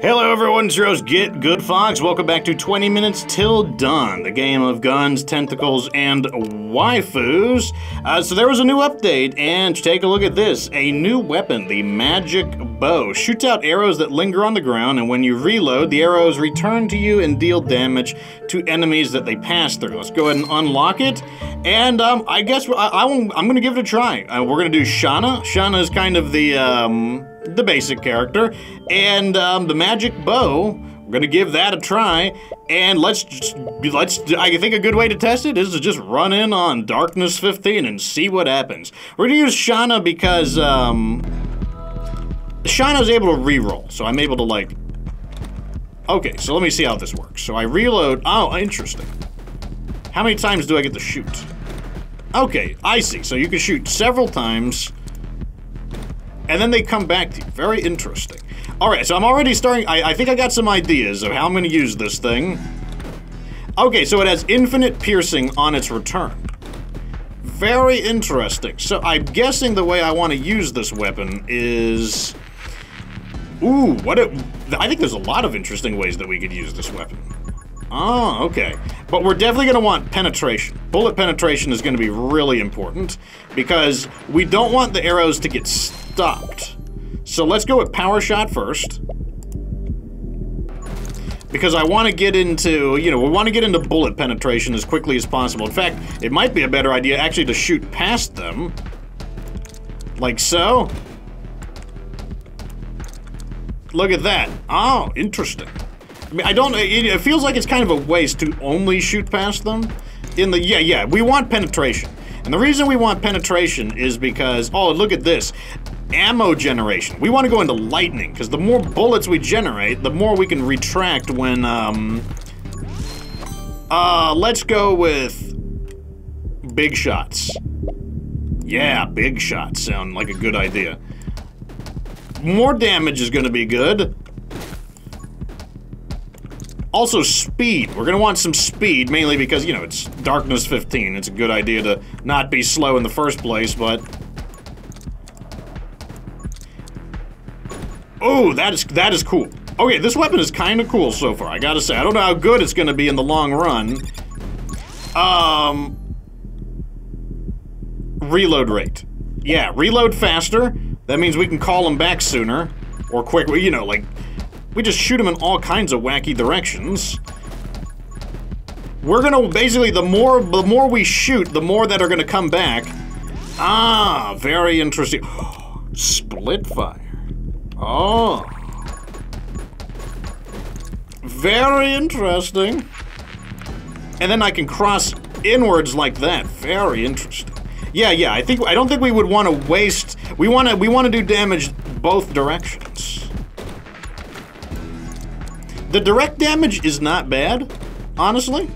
Hello everyone, it's host Git Gud Fox. Welcome back to 20 Minutes Git Gud Fox. Welcome back to 20 Minutes Till Dawn, the game of guns, tentacles, and waifus. Uh, so there was a new update, and take a look at this. A new weapon, the Magic Bow. Shoots out arrows that linger on the ground, and when you reload, the arrows return to you and deal damage to enemies that they pass through. Let's go ahead and unlock it. And um, I guess I, am going to give it a try. Uh, we're going to do Shana. Shana is kind of the... Um, the basic character, and um, the magic bow. We're gonna give that a try, and let's just, let's. I think a good way to test it is to just run in on Darkness 15 and see what happens. We're gonna use Shana because um, Shana's able to reroll, so I'm able to like. Okay, so let me see how this works. So I reload. Oh, interesting. How many times do I get to shoot? Okay, I see. So you can shoot several times and then they come back to you. Very interesting. Alright, so I'm already starting... I, I think I got some ideas of how I'm going to use this thing. Okay, so it has infinite piercing on its return. Very interesting. So I'm guessing the way I want to use this weapon is... Ooh, what it... I think there's a lot of interesting ways that we could use this weapon. Oh, okay. But we're definitely going to want penetration. Bullet penetration is going to be really important because we don't want the arrows to get stopped. So let's go with power shot first. Because I want to get into, you know, we want to get into bullet penetration as quickly as possible. In fact, it might be a better idea actually to shoot past them. Like so. Look at that. Oh, interesting. I mean, I don't, it, it feels like it's kind of a waste to only shoot past them. In the, yeah, yeah, we want penetration. And the reason we want penetration is because, oh, look at this ammo generation. We want to go into lightning, because the more bullets we generate, the more we can retract when, um... Uh, let's go with... Big shots. Yeah, big shots sound like a good idea. More damage is going to be good. Also, speed. We're going to want some speed, mainly because, you know, it's Darkness 15. It's a good idea to not be slow in the first place, but Oh, that is that is cool. Okay, this weapon is kind of cool so far, I gotta say. I don't know how good it's gonna be in the long run. Um... Reload rate. Yeah, reload faster. That means we can call them back sooner. Or quick, you know, like... We just shoot them in all kinds of wacky directions. We're gonna, basically, the more, the more we shoot, the more that are gonna come back. Ah, very interesting. Split fire. Oh. Very interesting. And then I can cross inwards like that. Very interesting. Yeah, yeah, I think I don't think we would want to waste we want to we want to do damage both directions. The direct damage is not bad, honestly.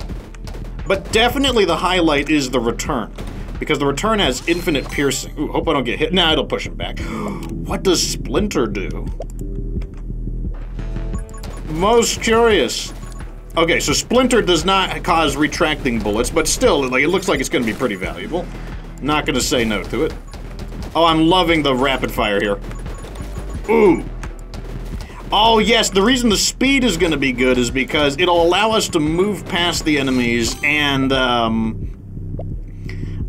But definitely the highlight is the return because the return has infinite piercing. Ooh, hope I don't get hit. Nah, it'll push him back. what does Splinter do? Most curious. Okay, so Splinter does not cause retracting bullets, but still, like, it looks like it's going to be pretty valuable. Not going to say no to it. Oh, I'm loving the rapid fire here. Ooh. Oh, yes, the reason the speed is going to be good is because it'll allow us to move past the enemies and, um,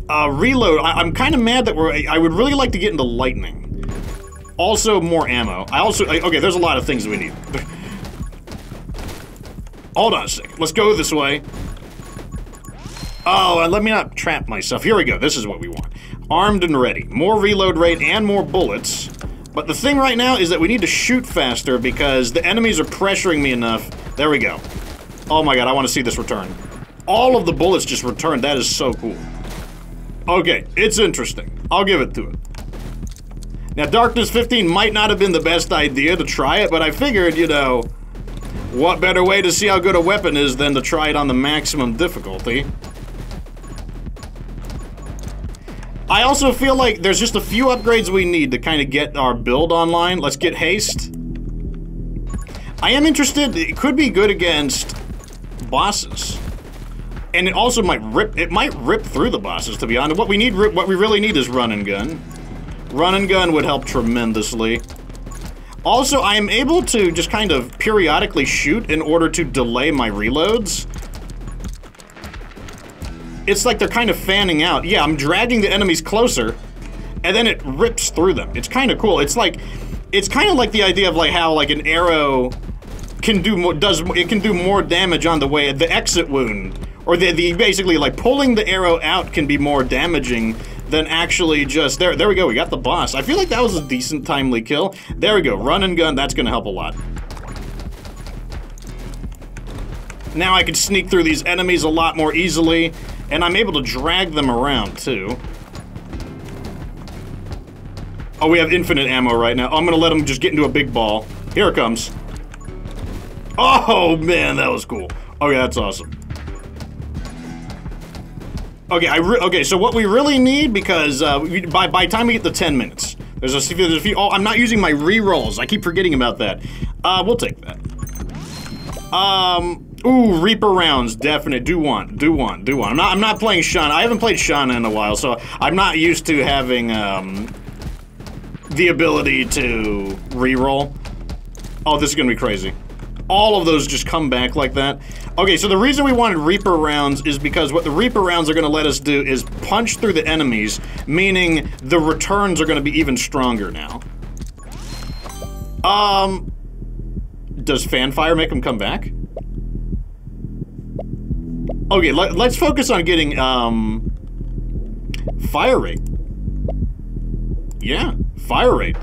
uh, reload. I am kind of mad that we're... I would really like to get into lightning. Also, more ammo. I also... Okay, there's a lot of things we need. Hold on a sec. Let's go this way. Oh, and let me not trap myself. Here we go. This is what we want. Armed and ready. More reload rate and more bullets. But the thing right now is that we need to shoot faster because the enemies are pressuring me enough. There we go. Oh my god, I want to see this return. All of the bullets just returned. That is so cool. Okay, it's interesting. I'll give it to it. Now, Darkness 15 might not have been the best idea to try it, but I figured, you know, what better way to see how good a weapon is than to try it on the maximum difficulty. I also feel like there's just a few upgrades we need to kind of get our build online. Let's get haste. I am interested, it could be good against bosses. And it also might rip, it might rip through the bosses, to be honest. What we need, what we really need is run and gun. Run and gun would help tremendously. Also, I am able to just kind of periodically shoot in order to delay my reloads. It's like they're kind of fanning out. Yeah, I'm dragging the enemies closer, and then it rips through them. It's kind of cool. It's like, it's kind of like the idea of like how like an arrow can do more, does, it can do more damage on the way, at the exit wound. Or the, the, basically like pulling the arrow out can be more damaging than actually just, there, there we go, we got the boss. I feel like that was a decent timely kill. There we go, run and gun, that's gonna help a lot. Now I can sneak through these enemies a lot more easily, and I'm able to drag them around too. Oh, we have infinite ammo right now. I'm gonna let him just get into a big ball. Here it comes. Oh, man, that was cool. Oh, okay, that's awesome. Okay, I okay. So what we really need, because uh, we, by by time we get the 10 minutes, there's a, there's a few. Oh, I'm not using my re-rolls. I keep forgetting about that. Uh, we'll take that. Um. Ooh, Reaper rounds, definite. Do one, do one, do one. I'm not. I'm not playing Shana. I haven't played Shana in a while, so I'm not used to having um the ability to re-roll. Oh, this is gonna be crazy all of those just come back like that. Okay, so the reason we wanted Reaper rounds is because what the Reaper rounds are going to let us do is punch through the enemies, meaning the returns are going to be even stronger now. Um, does Fanfire make them come back? Okay, let, us focus on getting, um, fire rate. Yeah, fire rate.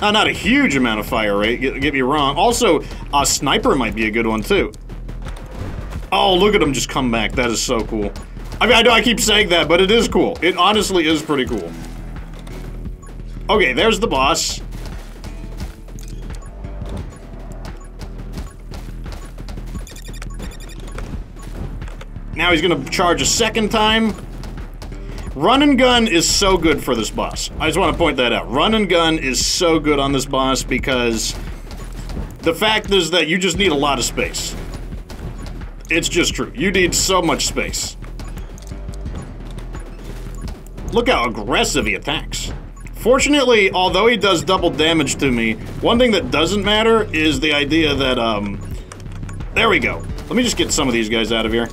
Uh, not a huge amount of fire rate, get, get me wrong. Also, a sniper might be a good one, too. Oh, look at him just come back. That is so cool. I mean, I know I keep saying that, but it is cool. It honestly is pretty cool. Okay, there's the boss. Now he's gonna charge a second time. Run and gun is so good for this boss. I just want to point that out. Run and gun is so good on this boss because the fact is that you just need a lot of space. It's just true. You need so much space. Look how aggressive he attacks. Fortunately, although he does double damage to me, one thing that doesn't matter is the idea that, um... There we go. Let me just get some of these guys out of here.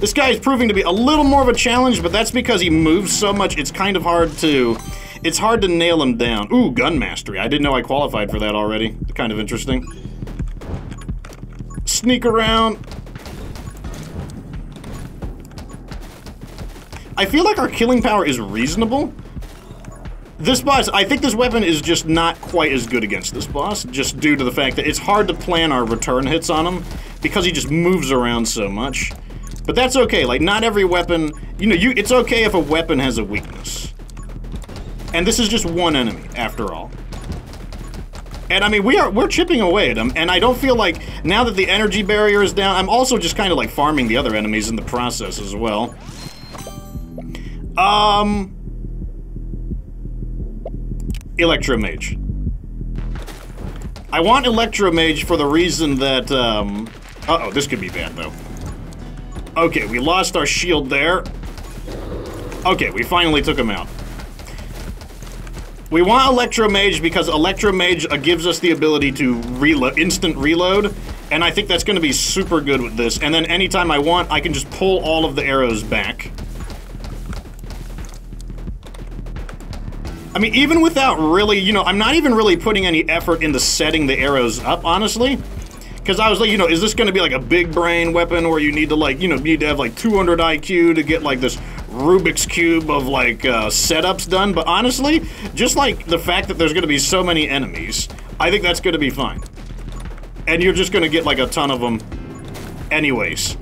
This guy is proving to be a little more of a challenge, but that's because he moves so much, it's kind of hard to... It's hard to nail him down. Ooh, gun mastery. I didn't know I qualified for that already. Kind of interesting. Sneak around. I feel like our killing power is reasonable. This boss, I think this weapon is just not quite as good against this boss, just due to the fact that it's hard to plan our return hits on him, because he just moves around so much. But that's okay, like, not every weapon... You know, you it's okay if a weapon has a weakness. And this is just one enemy, after all. And I mean, we are we're chipping away at them, and I don't feel like now that the energy barrier is down, I'm also just kind of like farming the other enemies in the process as well. Um, Electromage. I want Electromage for the reason that um, uh oh, this could be bad though. Okay, we lost our shield there. Okay, we finally took him out. We want Electromage because Electromage uh, gives us the ability to reload, instant reload, and I think that's going to be super good with this. And then anytime I want, I can just pull all of the arrows back. I mean, even without really, you know, I'm not even really putting any effort into setting the arrows up, honestly. Because I was like, you know, is this going to be like a big brain weapon where you need to like, you know, need to have like 200 IQ to get like this Rubik's Cube of like uh, setups done? But honestly, just like the fact that there's going to be so many enemies, I think that's going to be fine. And you're just going to get like a ton of them anyways.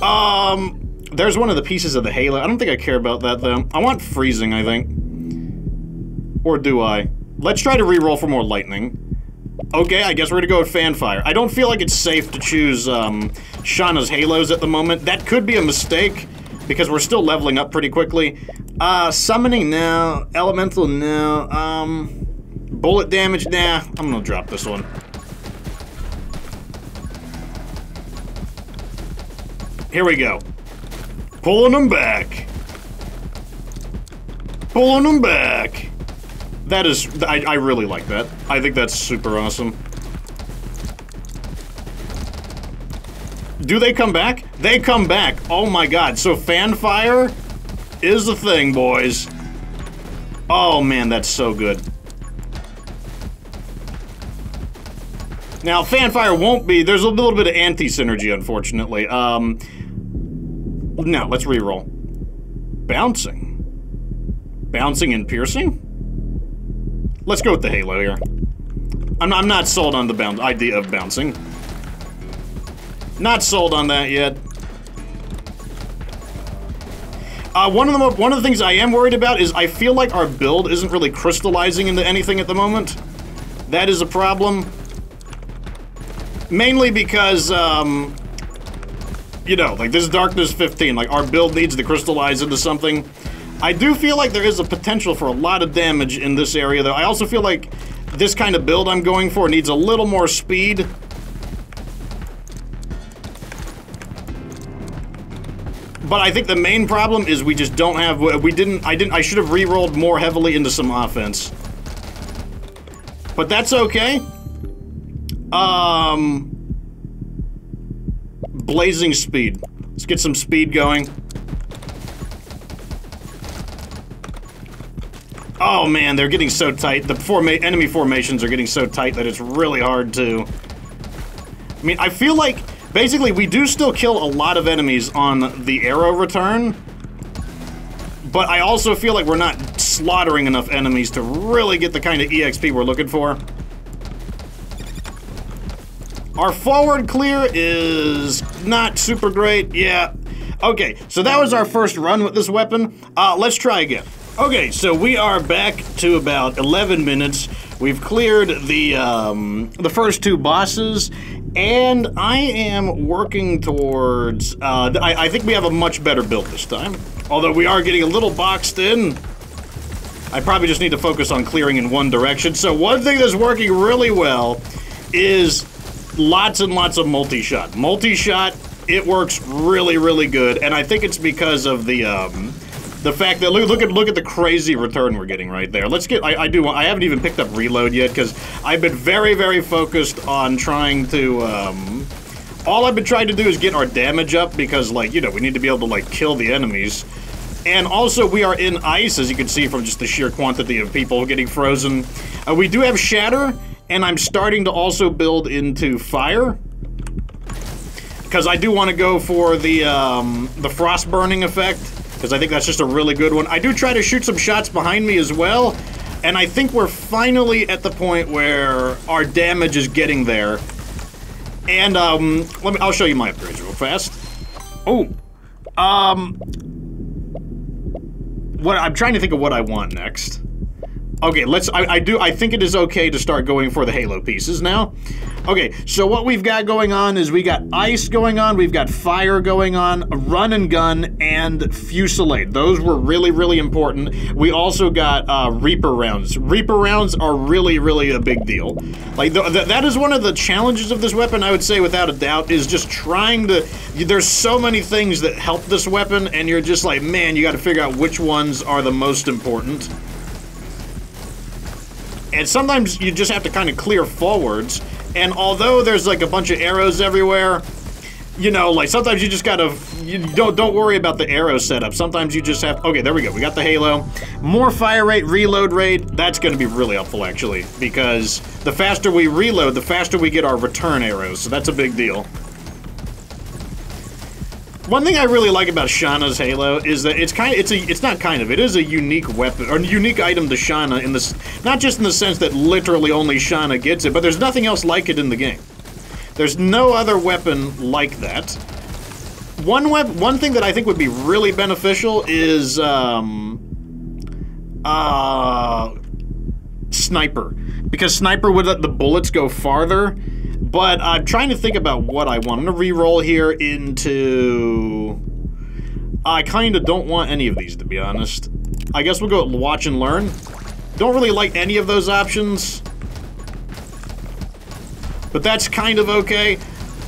Um, there's one of the pieces of the halo. I don't think I care about that though. I want freezing, I think. Or do I? Let's try to re-roll for more lightning. Okay, I guess we're gonna go with Fanfire. I don't feel like it's safe to choose um, Shana's Halos at the moment. That could be a mistake, because we're still leveling up pretty quickly. Uh, Summoning now, Elemental now, um, Bullet damage now. I'm gonna drop this one. Here we go. Pulling them back. Pulling them back. That is, I, I really like that. I think that's super awesome. Do they come back? They come back. Oh my god. So fanfire is the thing, boys. Oh man, that's so good. Now, fanfire won't be... There's a little bit of anti-synergy, unfortunately. Um, no, let's re-roll. Bouncing. Bouncing and piercing? Let's go with the halo here. I'm, I'm not sold on the idea of bouncing. Not sold on that yet. Uh, one of the one of the things I am worried about is I feel like our build isn't really crystallizing into anything at the moment. That is a problem. Mainly because, um, you know, like this is Darkness 15, like our build needs to crystallize into something. I do feel like there is a potential for a lot of damage in this area, though. I also feel like this kind of build I'm going for needs a little more speed. But I think the main problem is we just don't have, we didn't, I didn't, I should have re-rolled more heavily into some offense. But that's okay. Um, blazing speed. Let's get some speed going. Oh man, they're getting so tight. The forma enemy formations are getting so tight that it's really hard to... I mean, I feel like, basically, we do still kill a lot of enemies on the arrow return, but I also feel like we're not slaughtering enough enemies to really get the kind of EXP we're looking for. Our forward clear is not super great. Yeah. Okay, so that was our first run with this weapon. Uh, let's try again. Okay, so we are back to about 11 minutes. We've cleared the um, the first two bosses, and I am working towards. Uh, I, I think we have a much better build this time. Although we are getting a little boxed in. I probably just need to focus on clearing in one direction. So one thing that's working really well is lots and lots of multi-shot. Multi-shot, it works really, really good, and I think it's because of the, um, the fact that look, look at look at the crazy return we're getting right there. Let's get. I, I do. I haven't even picked up reload yet because I've been very very focused on trying to. Um, all I've been trying to do is get our damage up because like you know we need to be able to like kill the enemies. And also, we are in ice, as you can see from just the sheer quantity of people getting frozen. Uh, we do have Shatter, and I'm starting to also build into fire. Because I do want to go for the, um, the frost burning effect, because I think that's just a really good one. I do try to shoot some shots behind me as well, and I think we're finally at the point where our damage is getting there. And, um, let me, I'll show you my upgrades real fast. Oh, um, what, I'm trying to think of what I want next. Okay, let's, I, I, do, I think it is okay to start going for the Halo pieces now. Okay, so what we've got going on is we got ice going on, we've got fire going on, run and gun, and fusillade. Those were really, really important. We also got uh, Reaper rounds. Reaper rounds are really, really a big deal. Like, th th that is one of the challenges of this weapon, I would say, without a doubt, is just trying to, there's so many things that help this weapon, and you're just like, man, you gotta figure out which ones are the most important. And sometimes you just have to kind of clear forwards. And although there's like a bunch of arrows everywhere, you know, like sometimes you just gotta, you don't don't worry about the arrow setup. Sometimes you just have, okay, there we go. We got the halo. More fire rate, reload rate. That's gonna be really helpful actually, because the faster we reload, the faster we get our return arrows. So that's a big deal. One thing I really like about Shana's Halo is that it's kind of, it's a, it's not kind of, it is a unique weapon, or a unique item to Shana in this, not just in the sense that literally only Shana gets it, but there's nothing else like it in the game. There's no other weapon like that. One web, one thing that I think would be really beneficial is, um, uh, Sniper. Because Sniper would let the bullets go farther, but I'm trying to think about what I want. I'm going to re-roll here into... I kind of don't want any of these, to be honest. I guess we'll go watch and learn. Don't really like any of those options. But that's kind of okay.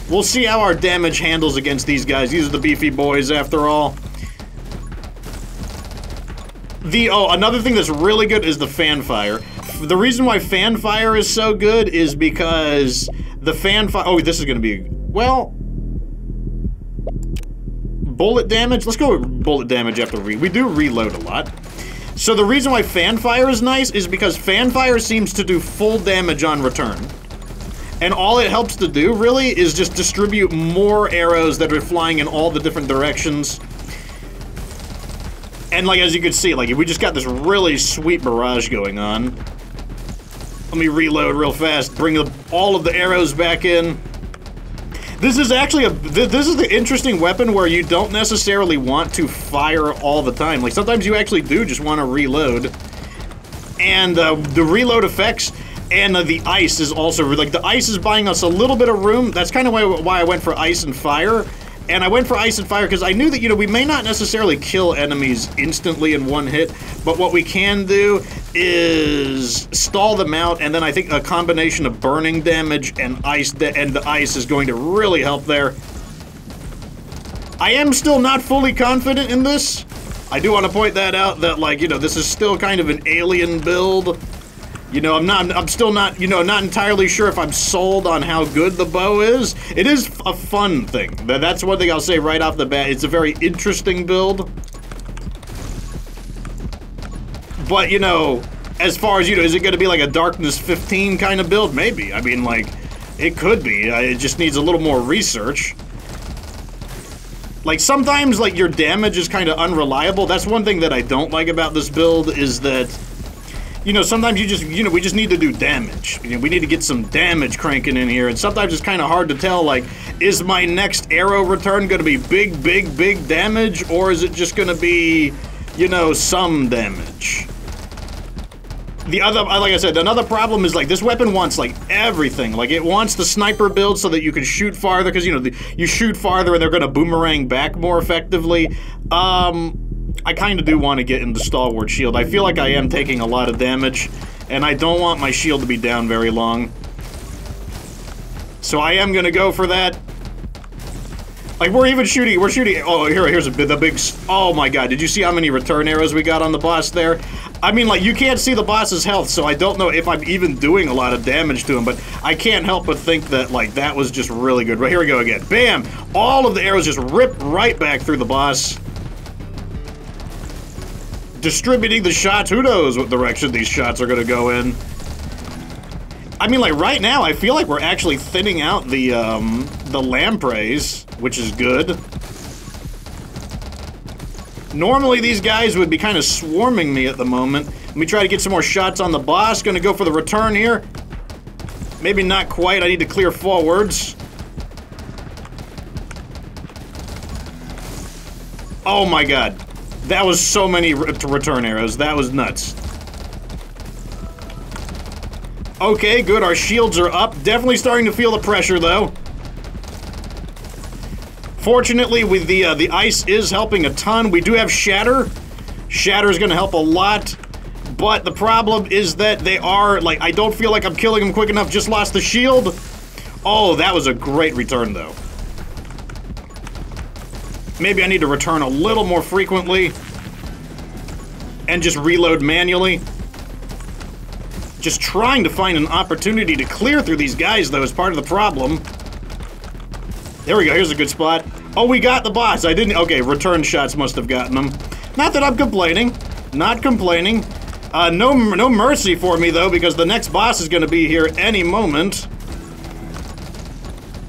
We'll see how our damage handles against these guys. These are the beefy boys, after all. The oh, another thing that's really good is the fan fire. The reason why fan fire is so good is because the fan fire. Oh, this is to be well. Bullet damage. Let's go bullet damage after re. We do reload a lot. So the reason why fan fire is nice is because fan fire seems to do full damage on return. And all it helps to do, really, is just distribute more arrows that are flying in all the different directions. And, like, as you can see, like, we just got this really sweet barrage going on. Let me reload real fast, bring all of the arrows back in. This is actually a, this is the interesting weapon where you don't necessarily want to fire all the time. Like, sometimes you actually do just want to reload. And uh, the reload effects and uh, the ice is also like the ice is buying us a little bit of room. That's kind of why, why I went for ice and fire. And I went for ice and fire because I knew that, you know, we may not necessarily kill enemies instantly in one hit, but what we can do is stall them out, and then I think a combination of burning damage and ice and the ice is going to really help there. I am still not fully confident in this. I do want to point that out that, like, you know, this is still kind of an alien build. You know, I'm not, I'm still not, you know, not entirely sure if I'm sold on how good the bow is. It is a fun thing. That's one thing I'll say right off the bat. It's a very interesting build. But, you know, as far as, you know, is it going to be like a Darkness 15 kind of build? Maybe. I mean, like, it could be. It just needs a little more research. Like, sometimes, like, your damage is kind of unreliable. That's one thing that I don't like about this build is that you know, sometimes you just, you know, we just need to do damage. You know, we need to get some damage cranking in here, and sometimes it's kind of hard to tell, like, is my next arrow return going to be big, big, big damage, or is it just going to be, you know, some damage? The other, uh, like I said, another problem is like this weapon wants like everything. Like it wants the sniper build so that you can shoot farther because you know the, you shoot farther and they're gonna boomerang back more effectively. Um, I kind of do want to get into Stalwart Shield. I feel like I am taking a lot of damage, and I don't want my shield to be down very long. So I am going to go for that. Like, we're even shooting, we're shooting, oh, here, here's a, the big, oh my god, did you see how many return arrows we got on the boss there? I mean, like, you can't see the boss's health, so I don't know if I'm even doing a lot of damage to him, but I can't help but think that, like, that was just really good. Right, here we go again. Bam! All of the arrows just rip right back through the boss distributing the shots. Who knows what direction these shots are going to go in. I mean, like, right now, I feel like we're actually thinning out the, um, the lampreys, which is good. Normally, these guys would be kind of swarming me at the moment. Let me try to get some more shots on the boss. Gonna go for the return here. Maybe not quite. I need to clear forwards. Oh my god. That was so many return arrows. That was nuts. Okay, good. Our shields are up. Definitely starting to feel the pressure, though. Fortunately, with the uh, the ice is helping a ton. We do have Shatter. Shatter is going to help a lot. But the problem is that they are, like, I don't feel like I'm killing them quick enough. Just lost the shield. Oh, that was a great return, though. Maybe I need to return a little more frequently and just reload manually. Just trying to find an opportunity to clear through these guys, though, is part of the problem. There we go, here's a good spot. Oh, we got the boss. I didn't... Okay, return shots must have gotten them. Not that I'm complaining. Not complaining. Uh, no, no mercy for me, though, because the next boss is going to be here any moment.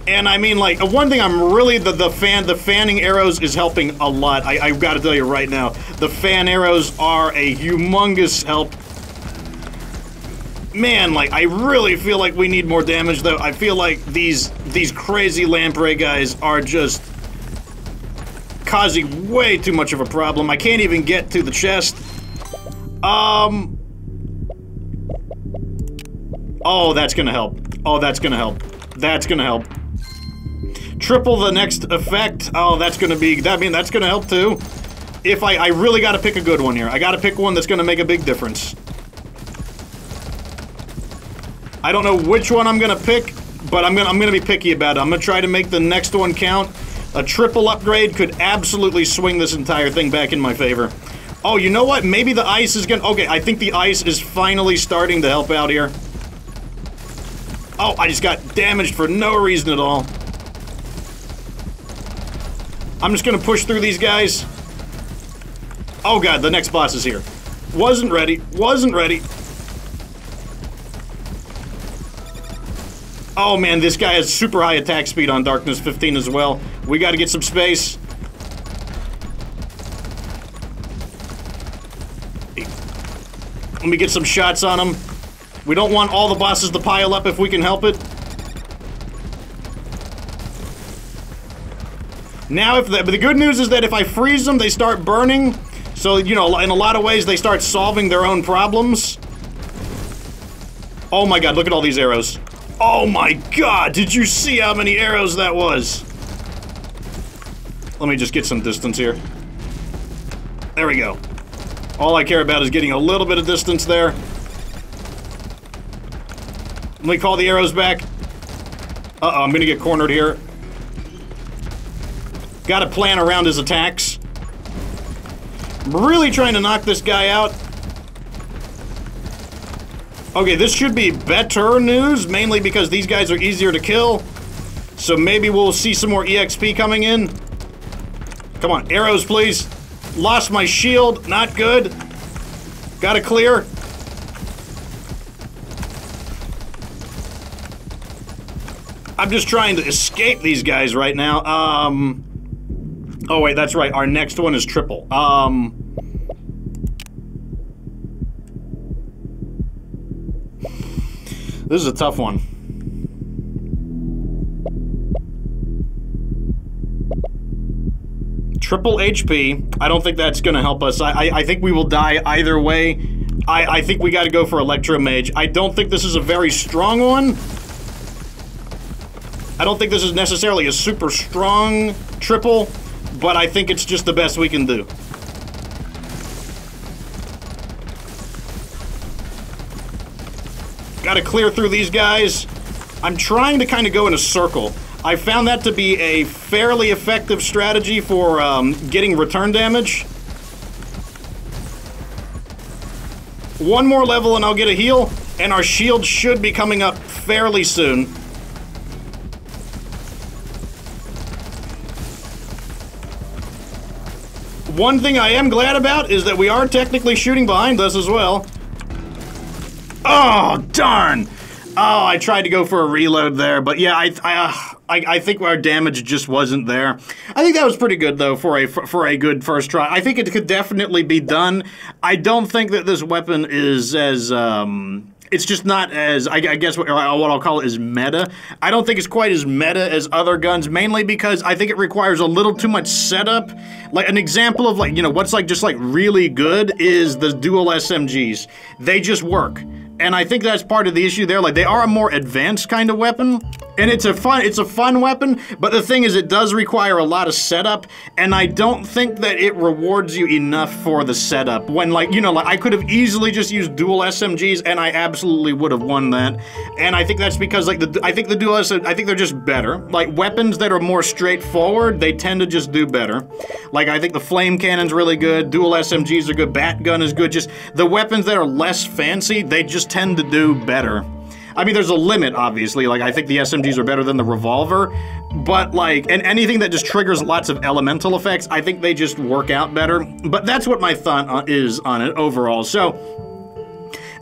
And I mean, like, one thing I'm really, the, the fan, the fanning arrows is helping a lot. I, I've got to tell you right now, the fan arrows are a humongous help. Man, like, I really feel like we need more damage, though. I feel like these, these crazy lamprey guys are just causing way too much of a problem. I can't even get to the chest. Um... Oh, that's gonna help. Oh, that's gonna help. That's gonna help. Triple the next effect. Oh, that's gonna be, that I mean, that's gonna help too. If I, I really gotta pick a good one here. I gotta pick one that's gonna make a big difference. I don't know which one I'm gonna pick, but I'm gonna, I'm gonna be picky about it. I'm gonna try to make the next one count. A triple upgrade could absolutely swing this entire thing back in my favor. Oh, you know what? Maybe the ice is gonna... Okay, I think the ice is finally starting to help out here. Oh, I just got damaged for no reason at all. I'm just gonna push through these guys. Oh god, the next boss is here. Wasn't ready. Wasn't ready. Oh man, this guy has super high attack speed on Darkness 15 as well. We gotta get some space. Let me get some shots on him. We don't want all the bosses to pile up if we can help it. Now, if the, the good news is that if I freeze them, they start burning. So, you know, in a lot of ways, they start solving their own problems. Oh my god, look at all these arrows. Oh my god, did you see how many arrows that was? Let me just get some distance here. There we go. All I care about is getting a little bit of distance there. Let me call the arrows back. Uh-oh, I'm gonna get cornered here. Gotta plan around his attacks. really trying to knock this guy out. Okay, this should be better news, mainly because these guys are easier to kill. So maybe we'll see some more EXP coming in. Come on, arrows, please. Lost my shield. Not good. Got to clear. I'm just trying to escape these guys right now. Um... Oh, wait, that's right. Our next one is triple. Um... This is a tough one. Triple HP. I don't think that's going to help us. I, I, I, think we will die either way. I, I think we got to go for Electro Mage. I don't think this is a very strong one. I don't think this is necessarily a super strong triple, but I think it's just the best we can do. Got to clear through these guys. I'm trying to kind of go in a circle. I found that to be a fairly effective strategy for um, getting return damage. One more level and I'll get a heal, and our shield should be coming up fairly soon. One thing I am glad about is that we are technically shooting behind us as well. Oh, darn! Oh, I tried to go for a reload there, but yeah, I, I, uh, I, I, think our damage just wasn't there. I think that was pretty good though for a for a good first try. I think it could definitely be done. I don't think that this weapon is as um, it's just not as I, I guess what, uh, what, I'll call it is meta. I don't think it's quite as meta as other guns, mainly because I think it requires a little too much setup. Like an example of like you know what's like just like really good is the dual SMGs. They just work and I think that's part of the issue there. Like they are a more advanced kind of weapon, and it's a fun it's a fun weapon. But the thing is, it does require a lot of setup, and I don't think that it rewards you enough for the setup. When like you know, like I could have easily just used dual SMGs, and I absolutely would have won that. And I think that's because like the I think the dual I think they're just better. Like weapons that are more straightforward, they tend to just do better. Like I think the flame cannon's really good. Dual SMGs are good. Bat gun is good. Just the weapons that are less fancy, they just tend to do better. I mean, there's a limit, obviously. Like, I think the SMGs are better than the revolver, but like, and anything that just triggers lots of elemental effects, I think they just work out better. But that's what my thought is on it overall. So,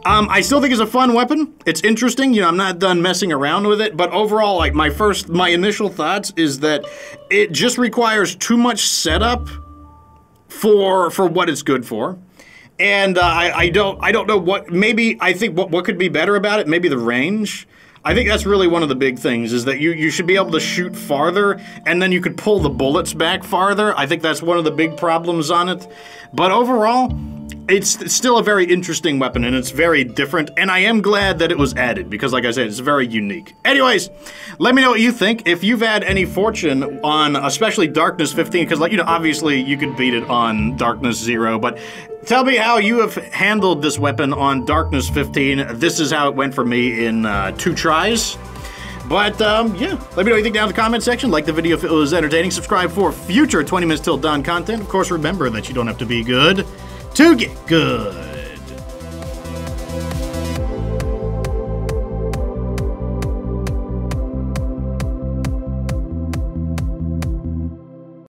um, I still think it's a fun weapon. It's interesting. You know, I'm not done messing around with it, but overall, like, my first, my initial thoughts is that it just requires too much setup for for what it's good for and uh, I, I don't I don't know what maybe I think what what could be better about it maybe the range. I think that's really one of the big things is that you, you should be able to shoot farther and then you could pull the bullets back farther. I think that's one of the big problems on it. But overall, it's still a very interesting weapon and it's very different and I am glad that it was added because like I said it's very unique. Anyways, let me know what you think. If you've had any fortune on especially Darkness 15 because like you know obviously you could beat it on Darkness 0 but tell me how you have handled this weapon on Darkness 15. This is how it went for me in uh, two tries. But um, yeah, let me know what you think down in the comment section. Like the video if it was entertaining. Subscribe for future 20 Minutes Till Dawn content. Of course, remember that you don't have to be good to get good.